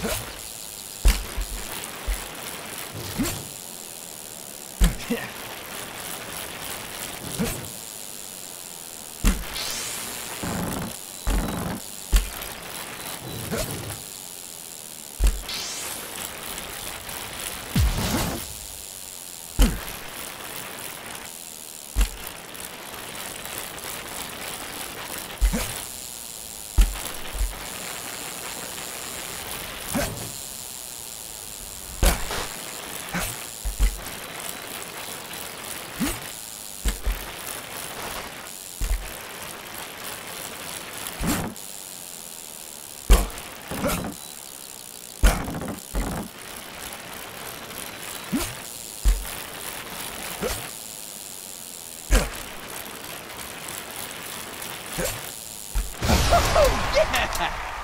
Oh, yeah!